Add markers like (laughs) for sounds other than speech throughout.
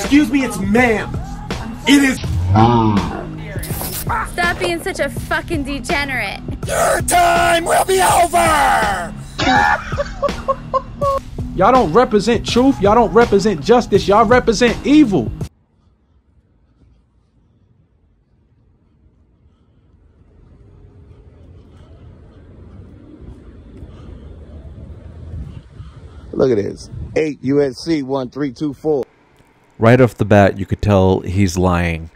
Excuse me, it's ma'am. It is. Stop being such a fucking degenerate. Your time will be over! Y'all don't represent truth. Y'all don't represent justice. Y'all represent evil. Look at this. 8 USC 1324. Right off the bat, you could tell he's lying.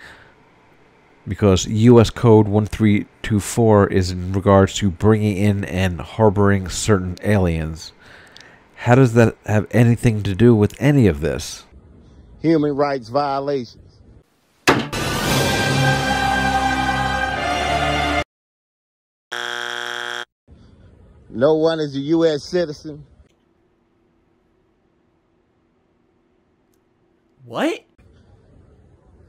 Because US Code 1324 is in regards to bringing in and harboring certain aliens. How does that have anything to do with any of this? Human rights violations. No one is a U.S. citizen. What?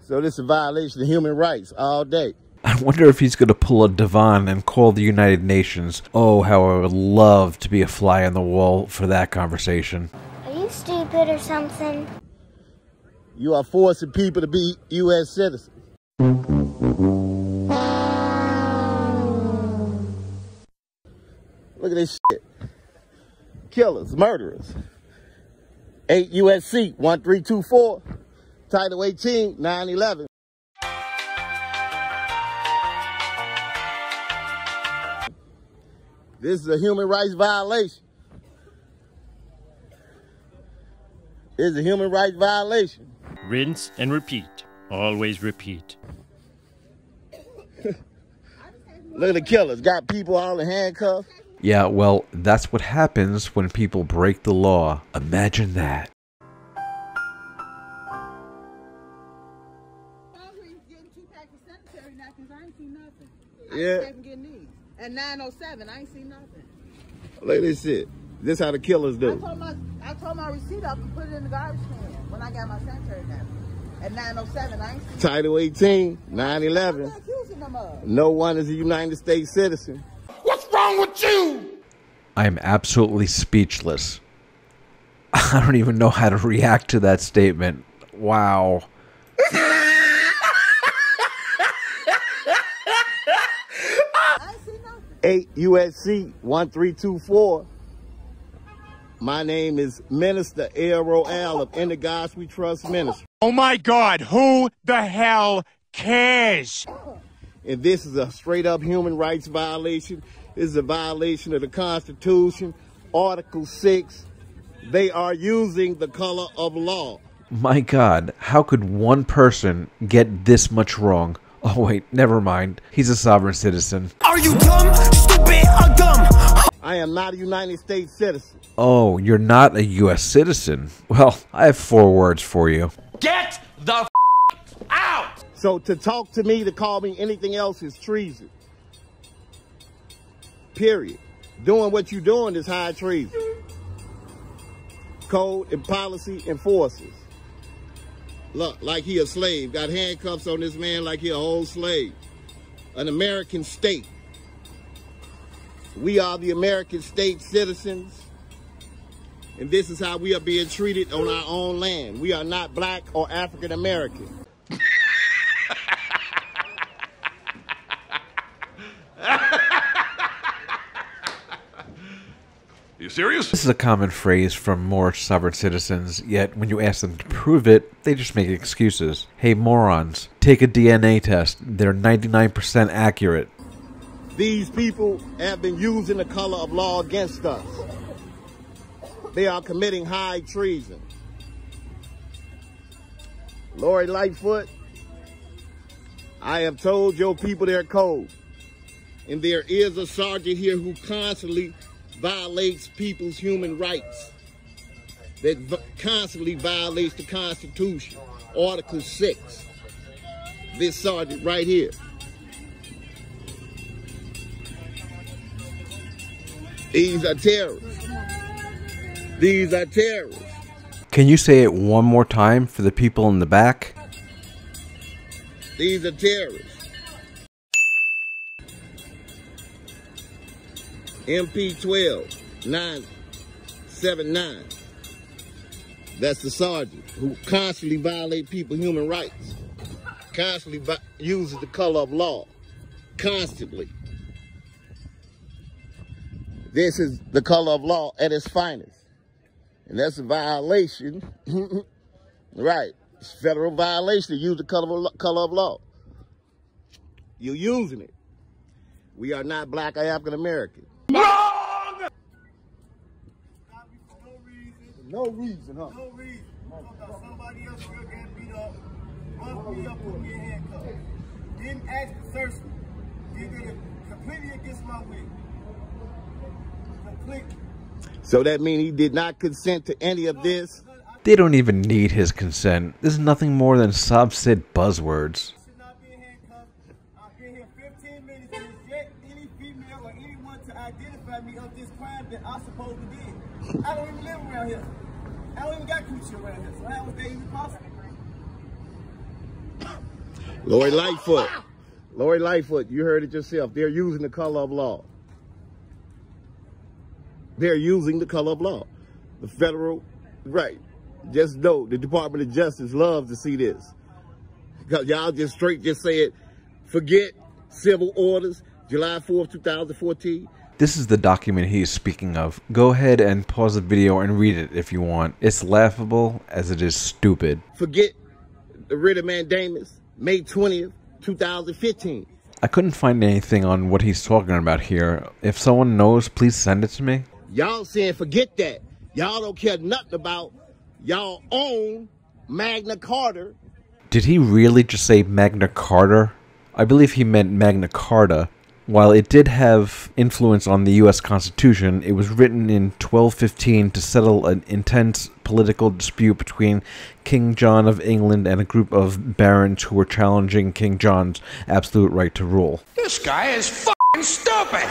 So this is a violation of human rights all day. I wonder if he's going to pull a Devon and call the United Nations. Oh, how I would love to be a fly on the wall for that conversation. Are you stupid or something? You are forcing people to be U.S. citizens. Look at this shit. Killers, murderers. 8 USC 1324, Title 18, 911. This is a human rights violation. This is a human rights violation. Rinse and repeat. Always repeat. (laughs) Look at the killers. Got people all in handcuffs. Yeah, well, that's what happens when people break the law. Imagine that. Yeah. And 907, I ain't seen nothing. Look at this shit. This how the killers do. I told my I told my receipt up and put it in the garbage can when I got my sanitary napkin. At 907, I ain't seen Title 18, 911. I'm not accusing them of. No one is a United States citizen. What's wrong with you? I am absolutely speechless. (laughs) I don't even know how to react to that statement. Wow. 8 USC 1324. My name is Minister Aero Al of In the Gods We Trust Ministry. Oh my god, who the hell cares? And this is a straight up human rights violation. This is a violation of the Constitution, Article 6. They are using the color of law. My god, how could one person get this much wrong? Oh, wait, never mind. He's a sovereign citizen. Are you dumb, stupid, or dumb? I am not a United States citizen. Oh, you're not a U.S. citizen? Well, I have four words for you. Get the f- out! So to talk to me, to call me anything else is treason. Period. Doing what you're doing is high treason. Code and policy enforces. Look, like he a slave. Got handcuffs on this man like he a whole slave. An American state. We are the American state citizens. And this is how we are being treated on our own land. We are not black or African American. Serious? This is a common phrase from Moorish sovereign citizens, yet when you ask them to prove it, they just make excuses. Hey, morons, take a DNA test. They're 99% accurate. These people have been using the color of law against us. They are committing high treason. Lori Lightfoot, I have told your people their code. And there is a sergeant here who constantly violates people's human rights. That v- constantly violates the Constitution. Article 6. This sergeant right here. These are terrorists. These are terrorists. Can you say it one more time for the people in the back? These are terrorists. MP 12 979. That's the sergeant who constantly violate people's human rights, constantly uses the color of law, constantly. This is the color of law at its finest. And that's a violation. (laughs) right. It's federal violation to use the color of, color of law. You're using it. We are not black or African American. No reason, huh? No reason. Somebody else still getting beat up, roughed me up, put me in handcuffs. Didn't ask to search me. Did it completely against my will. Completely. So that means he did not consent to any of this? They don't even need his consent. This is nothing more than sov cit buzzwords. I don't even live around here. I don't even got coochie around here. So how was that even possible? Lori Lightfoot. Lori Lightfoot, you heard it yourself. They're using the color of law. They're using the color of law. The federal, right. Just know the Department of Justice loves to see this. Because y'all just straight just said, forget civil orders, July 4th, 2014. This is the document he is speaking of. Go ahead and pause the video and read it if you want. It's laughable as it is stupid. Forget the of mandamus, May 20th, 2015. I couldn't find anything on what he's talking about here. If someone knows, please send it to me. Y'all saying forget that. Y'all don't care nothing about y'all own Magna Carta. Did he really just say Magna Carta? I believe he meant Magna Carta. While it did have influence on the US Constitution, it was written in 1215 to settle an intense political dispute between King John of England and a group of barons who were challenging King John's absolute right to rule. This guy is fucking stupid!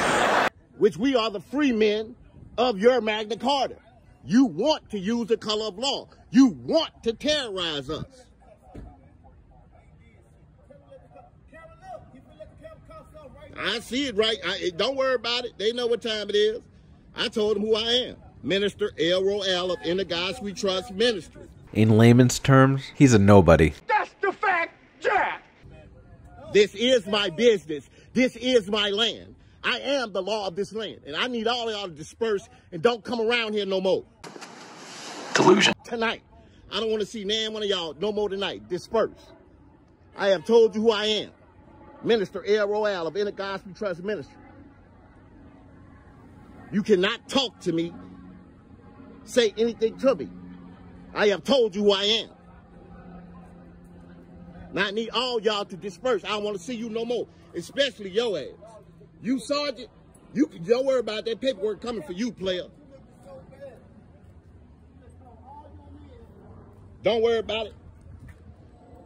Which we are the free men of your Magna Carta. You want to use the color of law. You want to terrorize us. I see it right. I, don't worry about it. They know what time it is. I told them who I am. Minister El Royale of In the Gods We Trust Ministry. In layman's terms, he's a nobody. That's the fact, Jack! This is my business. This is my land. I am the law of this land. And I need all of y'all to disperse and don't come around here no more. Delusion. Tonight. I don't want to see nan one of y'all no more tonight. Disperse. I have told you who I am. Minister El Royale of Inner Gospel Trust Ministry. You cannot talk to me, say anything to me. I have told you who I am. Now I need all y'all to disperse. I don't want to see you no more, especially your ass. You sergeant, you don't worry about that paperwork coming for you, player. Don't worry about it.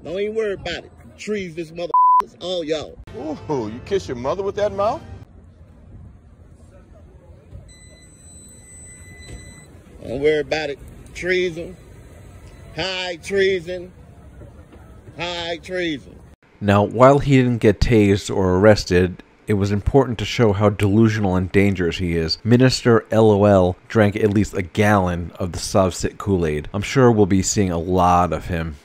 Don't even worry about it. Trees this mother all y'all. Ooh, you kiss your mother with that mouth? Don't worry about it. Treason. High treason. High treason. Now, while he didn't get tased or arrested, it was important to show how delusional and dangerous he is. Minister LOL drank at least a gallon of the Sovcit Kool-Aid. I'm sure we'll be seeing a lot of him.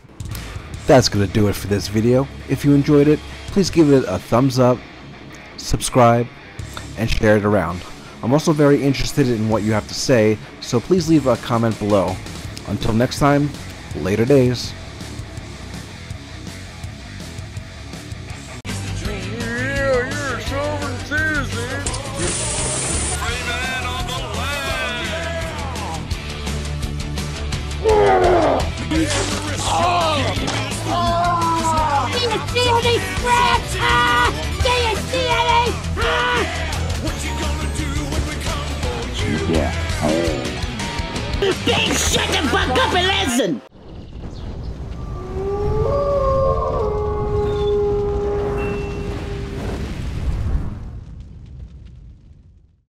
That's going to do it for this video. If you enjoyed it, please give it a thumbs up, subscribe, and share it around. I'm also very interested in what you have to say, so please leave a comment below. Until next time, later days. Rats? Ah! Do you see any? Ah! What you gonna do when we come for you? Yeah. Oh. Big shut the fuck up and listen!